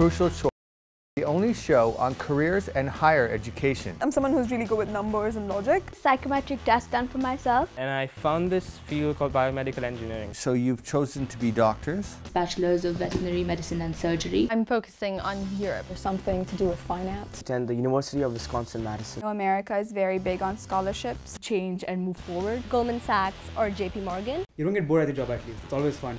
Crucial Choice, the only show on careers and higher education. I'm someone who's really good with numbers and logic. Psychometric test done for myself. And I found this field called biomedical engineering. So you've chosen to be doctors? Bachelors of Veterinary Medicine and Surgery. I'm focusing on Europe. Or something to do with finance. Attend the University of Wisconsin-Madison. You know, America is very big on scholarships. Change and move forward. Goldman Sachs or JP Morgan. You don't get bored at the job at least. It's always fun.